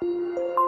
Música